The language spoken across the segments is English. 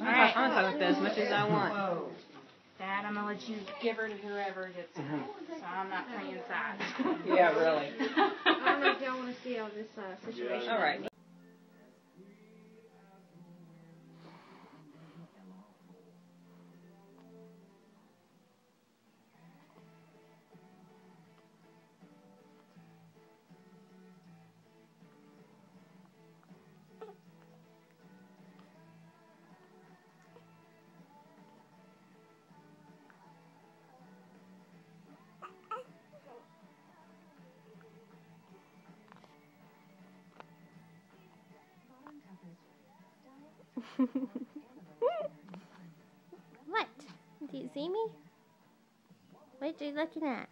I'm, right. talk, I'm talk as much as I want. Whoa. Dad, I'm gonna let you give her to whoever gets her. So I'm not playing sides. yeah, really. I don't know if y'all want to see how this uh, situation. All right. what? Do you see me? What are you looking at?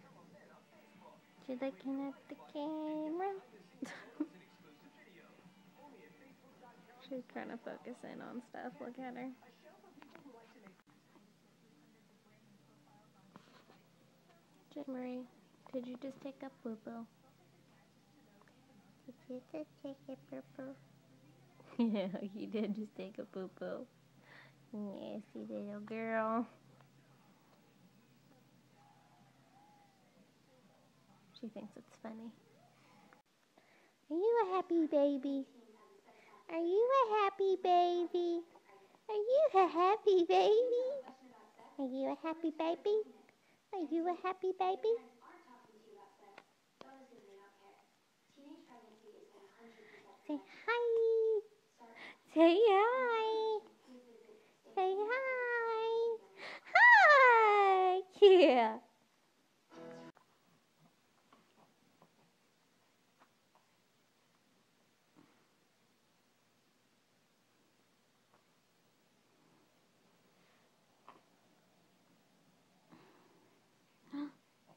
You looking at the camera? She's trying to focus in on stuff. Look at her. Jaemarie, did you just take a boo boo? Did you just take a boo boo? Yeah, you did just take a poo poo. Nasty little girl. She thinks it's funny. Are you a happy baby? Are you a happy baby? Are you a happy baby? Are you a happy baby? Are you a happy baby? Say hi. Say hi. Say hi. Hi. Yeah.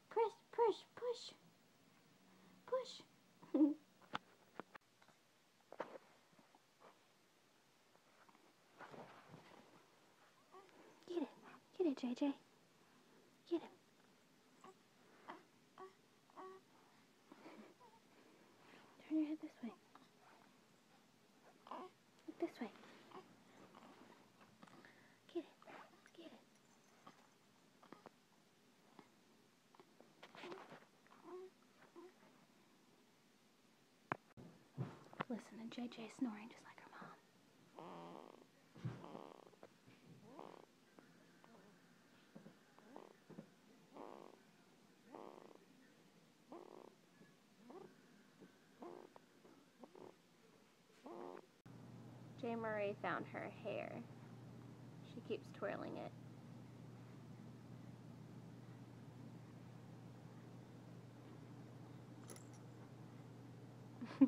Press, push, push, push. Get it. JJ. Get it. Turn your head this way. Look this way. Get it. Get it. Listen to JJ snoring just like her mom. Marie found her hair. She keeps twirling it.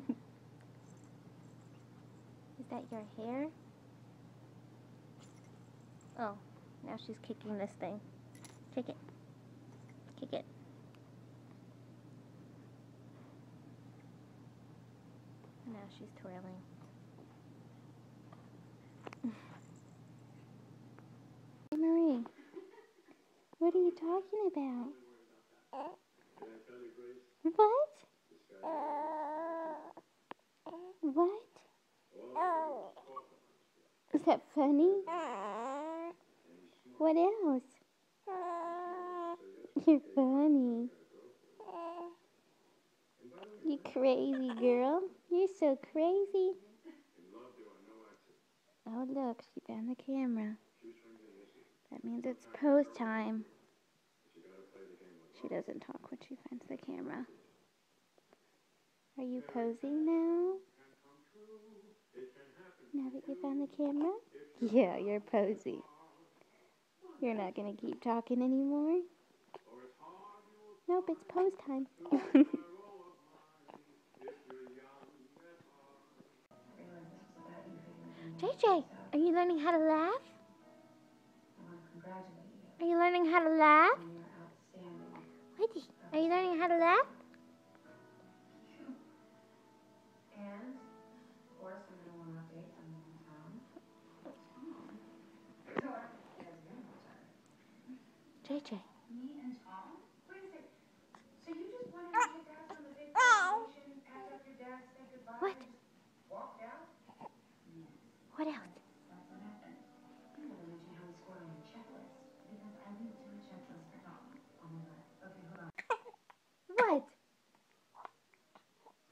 Is that your hair? Oh, now she's kicking this thing. Kick it. Kick it. Now she's twirling. Hey, Marie, what are you talking about? What? What? Is that funny? What else? You're funny. You crazy girl. You're so crazy. Oh, look, she found the camera. That means it's pose time. She doesn't talk when she finds the camera. Are you posing now? Now that you found the camera? Yeah, you're posing. You're not going to keep talking anymore? Nope, it's pose time. JJ, are you learning how to laugh? Are you learning how to laugh? Whitey, are you learning how to laugh? And, of course, we're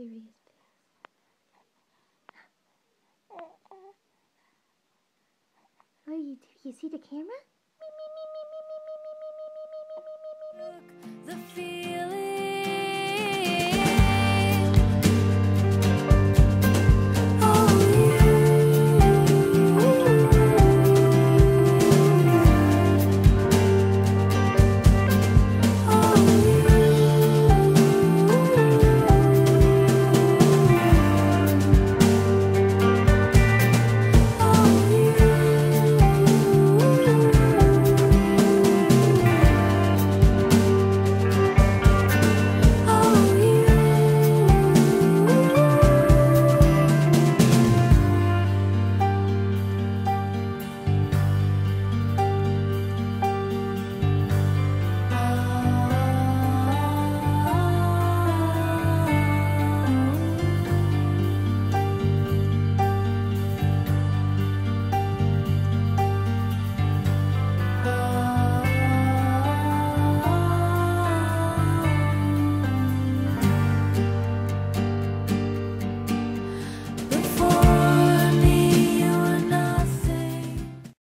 bear. What are you do? You see the camera?